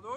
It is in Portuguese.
falou.